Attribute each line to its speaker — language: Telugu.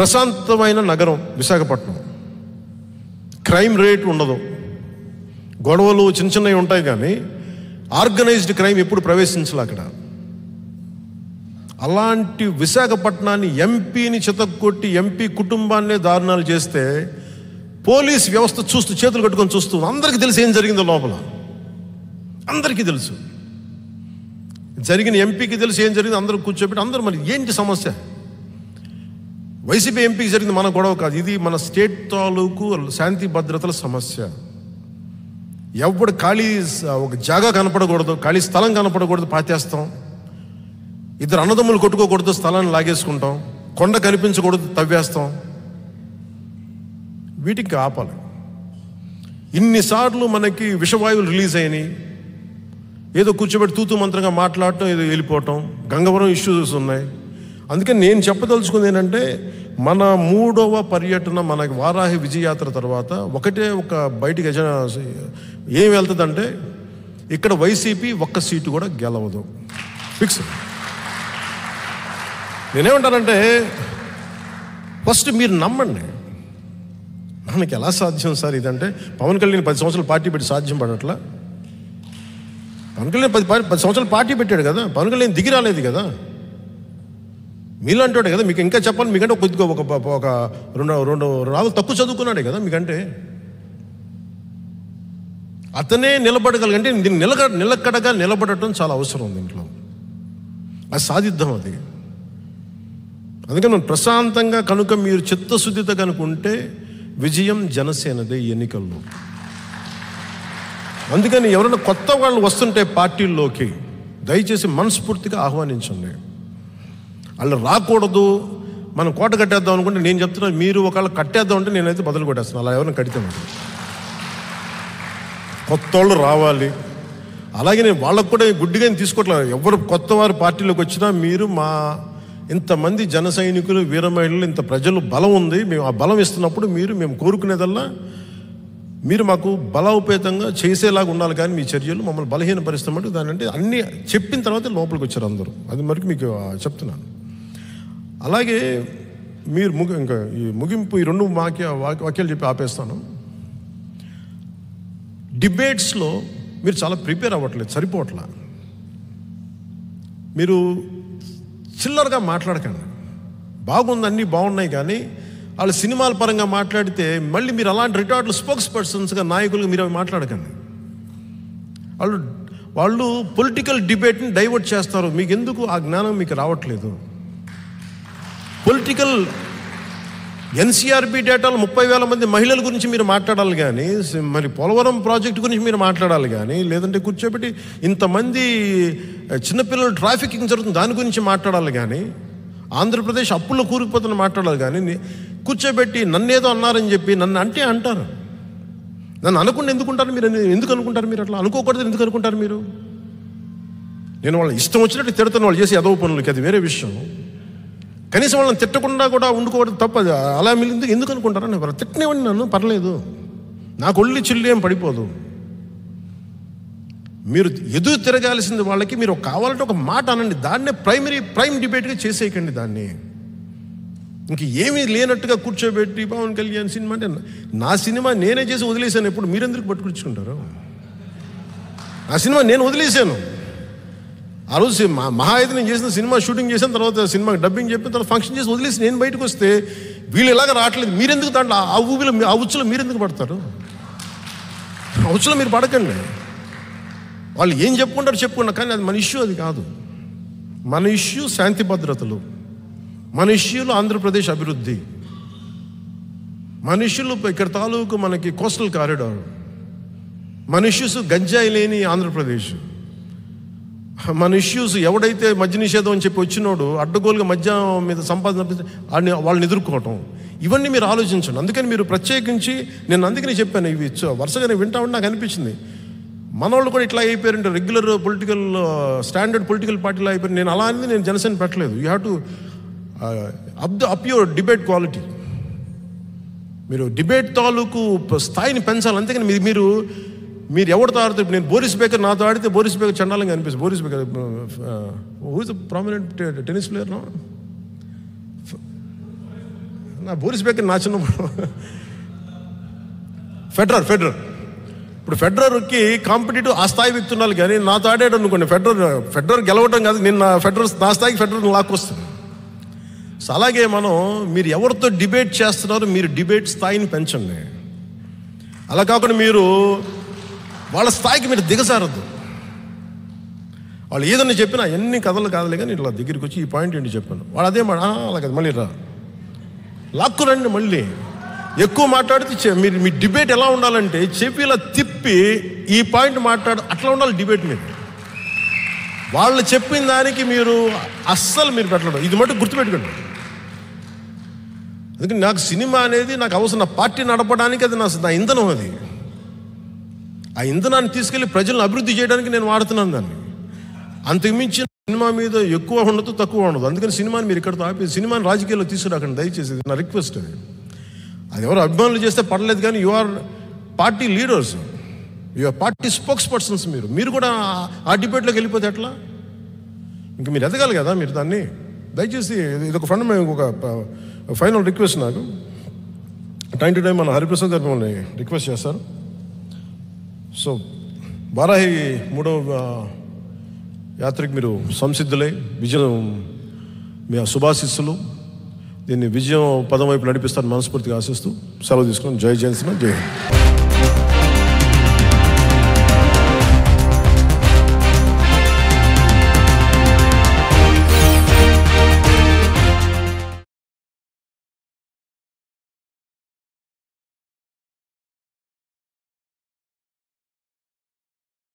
Speaker 1: ప్రశాంతమైన నగరం విశాఖపట్నం. క్రైమ్ రేట్ ఉండదు. గొడవలు చిన్న చిన్నవి ఉంటాయి కానీ ఆర్గనైజ్డ్ క్రైమ్ ఎప్పుడు ప్రవేశించాలి అక్కడ. అలాంటి విశాఖపట్నాన్ని ఎంపీని చితక్కొట్టి ఎంపీ కుటుంబాన్నే దారుణాలు చేస్తే పోలీస్ వ్యవస్థ చూస్తూ చేతులు కట్టుకొని చూస్తూ అందరికీ తెలుసు ఏం జరిగిందో లోపల. అందరికీ తెలుసు. జరిగిన ఎంపీకి తెలుసు ఏం జరిగింది అందరూ కూర్చోబెట్టి అందరూ మరి ఏంటి సమస్య? వైసీపీ ఎంపీకి జరిగింది మన గొడవ కాదు. ఇది మన స్టేట్ తాలూకు శాంతి భద్రతల సమస్య. ఎవడు ఖాళీ ఒక జాగా కనపడకూడదు ఖాళీ స్థలం కనపడకూడదు పాతేస్తాం. ఇద్దరు అన్నదమ్ములు కొట్టుకోకూడదు స్థలాన్ని లాగేసుకుంటాం. కొండ కనిపించకూడదు తవ్వేస్తాం. వీటికి ఆపాలి. ఇన్నిసార్లు మనకి విషవాయువులు రిలీజ్ అయినాయి. ఏదో కూర్చోబెట్టి తూతు మంత్రంగా మాట్లాడటం ఏదో వెళ్ళిపోవటం. గంగవరం ఇష్యూస్ ఉన్నాయి. అందుకని నేను చెప్పదలుచుకుంది ఏంటంటే మన మూడవ పర్యటన మన వారాహి విజయయాత్ర తర్వాత ఒకటే ఒక బయటికి ఎజెండా ఏం వెళ్తుందంటే ఇక్కడ వైసీపీ ఒక్క సీటు కూడా గెలవదు. ఫిక్స్ నేనేమంటానంటే ఫస్ట్ మీరు నమ్మండి. మనకి ఎలా సాధ్యం సార్ ఇదంటే పవన్ కళ్యాణ్ పది సంవత్సరాలు పార్టీ పెట్టి సాధ్యం పడట్లా? పవన్ కళ్యాణ్ పది పది పది సంవత్సరాలు పార్టీ పెట్టాడు కదా పవన్ కళ్యాణ్ దిగి రాలేదు కదా? మీలాంటాడు కదా మీకు ఇంకా చెప్పాలి మీకంటే కొద్దిగా ఒక ఒక- రెండు రెండు రాళ్ళు తక్కువ చదువుకున్నాడే కదా మీకంటే. అతనే నిలబడగలిగంటే దీన్ని నిలక నిలకడగా నిలబడటం చాలా అవసరం దీంట్లో అది సాధిద్దాం అది. అందుకని మనం ప్రశాంతంగా కనుక మీరు చిత్తశుద్ధిత కనుకుంటే విజయం జనసేనదే ఎన్నికల్లో. అందుకని ఎవరైనా కొత్త వాళ్ళు వస్తుంటే పార్టీల్లోకి దయచేసి మనస్ఫూర్తిగా ఆహ్వానించండి. వాళ్ళు రాకూడదు. మనం కోట కట్టేద్దాం అనుకుంటే నేను చెప్తున్నాను మీరు ఒకవేళ కట్టేద్దాం అంటే నేనైతే బదులు కొట్టేస్తాను అలా ఎవరైనా కడితే కొత్త వాళ్ళు రావాలి. అలాగే నేను వాళ్ళకు కూడా గుడ్డిగా తీసుకోవట్లేదు. ఎవరు కొత్త వారు పార్టీలోకి వచ్చినా మీరు మా ఇంతమంది జన సైనికులు వీరమహిళలు ఇంత ప్రజలు బలం ఉంది. మేము ఆ బలం ఇస్తున్నప్పుడు మీరు మేము కోరుకునేదల్లా మీరు మాకు బలోపేతంగా చేసేలాగా ఉండాలి. కానీ మీ చర్యలు మమ్మల్ని బలహీన పరిస్థితి దాని అంటే అన్ని చెప్పిన తర్వాత లోపలికి వచ్చారు అందరూ. అది మరికి మీకు చెప్తున్నాను. అలాగే మీరు ముగి ఇంకా ఈ ముగింపు ఈ రెండు వాక్య వాక్యాలు చెప్పి ఆపేస్తాను. డిబేట్స్లో మీరు చాలా ప్రిపేర్ అవ్వట్లేదు సరిపోవట్లా. మీరు చిల్లరగా మాట్లాడకండి. బాగుంది అన్నీ బాగున్నాయి కానీ వాళ్ళు సినిమాల పరంగా మాట్లాడితే మళ్ళీ మీరు అలాంటి రిటార్డులు స్పోక్స్ పర్సన్స్గా నాయకులుగా మీరు అవి మాట్లాడకండి. వాళ్ళు వాళ్ళు పొలిటికల్ డిబేట్ని డైవర్ట్ చేస్తారు. మీకు ఎందుకు ఆ జ్ఞానం మీకు రావట్లేదు? పొలిటికల్ ఎన్సీఆర్బి డేటాలో ముప్పై వేల మంది మహిళల గురించి మీరు మాట్లాడాలి కానీ మరి పోలవరం ప్రాజెక్టు గురించి మీరు మాట్లాడాలి కానీ లేదంటే కూర్చోబెట్టి ఇంతమంది చిన్నపిల్లలు ట్రాఫికింగ్ జరుగుతుంది దాని గురించి మాట్లాడాలి కానీ ఆంధ్రప్రదేశ్ అప్పుల్లో కూరుకుపోతున్న మాట్లాడాలి కానీ కూర్చోబెట్టి నన్నేదో అన్నారని చెప్పి నన్ను అంటే అంటారు. నన్ను అనకుండా ఎందుకుంటారు మీరు? ఎందుకు అనుకుంటారు మీరు అట్లా? అనుకోకూడదు ఎందుకు అనుకుంటారు మీరు? నేను వాళ్ళ ఇష్టం వచ్చినట్టు తిడతాను వాళ్ళు చేసి ఎదవ పనులకి అది వేరే విషయం. కనీసం వాళ్ళని తిట్టకుండా కూడా ఉండుకోవడం తప్ప అలా మిలింది ఎందుకు అనుకుంటారా? నేను తిట్టనివ్వండి నన్ను? పర్లేదు. నాకు ఒళ్ళి చిల్లు ఏం పడిపోదు. మీరు ఎదురు తిరగాల్సింది వాళ్ళకి మీరు కావాలంటే ఒక మాట అనండి. దాన్నే ప్రైమరీ ప్రైమ్ డిబేట్గా చేసేయకండి దాన్ని. ఇంక ఏమీ లేనట్టుగా కూర్చోబెట్టి పవన్ కళ్యాణ్ సినిమా అంటే నా సినిమా నేనే చేసి వదిలేశాను. ఎప్పుడు మీరెందుకు పట్టుకొచ్చుకుంటారు? నా సినిమా నేను వదిలేశాను. ఆ రోజు సి- మహా అయితే నేను చేసిన సినిమా షూటింగ్ చేసిన తర్వాత సినిమా డబ్బింగ్ చెప్పిన తర్వాత ఫంక్షన్ చేసి వదిలేసి నేను బయటకు వస్తే వీళ్ళు ఎలాగ రావట్లేదు? మీరెందుకు దాంట్లో ఆ ఊబిలో ఆ ఉచ్చులో మీరెందుకు పడతారు? ఆ ఉచ్చులో మీరు పడకండి. వాళ్ళు ఏం చెప్పుకుంటారు చెప్పుకున్నా కానీ అది మన ఇష్యూ అది కాదు. మన ఇష్యూ శాంతి భద్రతలు. మన ఇష్యూలు ఆంధ్రప్రదేశ్ అభివృద్ధి. మనుషులు ఇక్కడ తాలూకు మనకి కోస్టల్ కారిడార్. మన గంజాయి లేని ఆంధ్రప్రదేశ్. మన ఇష్యూస్ ఎవడైతే మద్య నిషేధం అని చెప్పి వచ్చినోడు అడ్డగోలుగా మద్య మీద సంపాదన వాడిని వాళ్ళని ఎదుర్కోవటం. ఇవన్నీ మీరు ఆలోచించండి. అందుకని మీరు ప్రత్యేకించి నేను అందుకని చెప్పాను ఇవి వరుసగానే వింటా నాకు అనిపించింది. వాళ్ళు కూడా ఇట్లా అయిపోయారంటే రెగ్యులర్ పొలిటికల్ స్టాండర్డ్ పొలిటికల్ పార్టీలో అయిపోయారు. నేను అలా అనేది నేను జనసేన పెట్టలేదు. You have to up the up your debate quality మీరు డిబేట్ తాలూకు స్థాయిని పెంచాలి. అంతేకాని మీరు మీరు ఎవరితో ఆడితే నేను బోరిస్ బేకర్ నాతో ఆడితే బోరిస్ బేకర్ చండాలంగా అనిపిస్తుంది. Boris Becker who is prominent tennis player no నా బోరిస్ బేకర్ నా చిన్నప్పుడు. Federer Federer. ఇప్పుడు ఫెడరర్కి కాంపిటేటివ్ ఆ స్థాయి వ్యక్తి ఉండాలి కానీ నాతో ఆడాడు అనుకోండి ఫెడరర్ ఫెడరర్ గెలవడం కాదు. నేను నా ఫెడరర్ నా స్థాయికి ఫెడరర్ లాక్కొస్తుంది. సో అలాగే మనం మీరు ఎవరితో డిబేట్ చేస్తున్నారో మీరు డిబేట్ స్థాయిని పెంచండి. అలా కాకుండా మీరు వాళ్ళ స్థాయికి మీరు దిగజారద్దు. వాళ్ళు ఏదన్నా చెప్పినా ఎన్ని కథలు కాదులే కానీ ఇట్లా దగ్గరికి వచ్చి ఈ పాయింట్ ఏంటి చెప్పాను. వాడు అదే మాట అలా కదా మళ్ళీ రా. లాక్కు రండి మళ్ళీ. ఎక్కువ మాట్లాడితే చె- మీరు మీ డిబేట్ ఎలా ఉండాలంటే చెప్పి ఇలా తిప్పి ఈ పాయింట్ మాట్లాడు అట్లా ఉండాలి డిబేట్ మీద. వాళ్ళు చెప్పిన దానికి మీరు అస్సలు మీరు పెట్టడం ఇది మటు గుర్తుపెట్టుకోండి. అందుకని నాకు సినిమా అనేది నాకు అవసరం నా పార్టీ నడపడానికి అది నా నా ఇంధనం అది. ఆ ఇంధనాన్ని తీసుకెళ్ళి ప్రజలను అభివృద్ధి చేయడానికి నేను వాడుతున్నాను దాన్ని. అంతకుమించి సినిమా మీద ఎక్కువ ఉండదు తక్కువ ఉండదు. అందుకని సినిమాని మీరు ఇక్కడతో ఆపి సినిమాని రాజకీయాల్లో తీసుకురాకండి. దయచేసి నా రిక్వెస్ట్. అది అది ఎవరు అభిమానులు చేస్తే పర్లేదు కానీ you are party leaders. You are party spokespersons మీరు. మీరు కూడా ఆ- డిబేట్లోకి వెళ్ళిపోతే ఎట్లా? ఇంకా మీరు ఎదగాలి కదా మీరు దాన్ని. దయచేసి ఇది- ఇది ఒక ఫ్రెండ్ మేము ఒక ఫైనల్ రిక్వెస్ట్ నాకు. టైం టు టైం మన హరిప్రసాద్ గారు మిమ్మల్ని రిక్వెస్ట్ చేస్తారు. సో బారాహి మూడవ ఆ, యాత్రకి మీరు సంసిద్ధులై విజయం మీ ఆ శుభాశిస్సులు దీన్ని విజయం పదం వైపు నడిపిస్తారని మనస్ఫూర్తిగా ఆశిస్తూ సెలవు తీసుకుని జై జయన్సిన జై హింద్.